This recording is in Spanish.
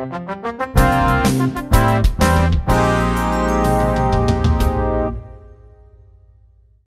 Thank you.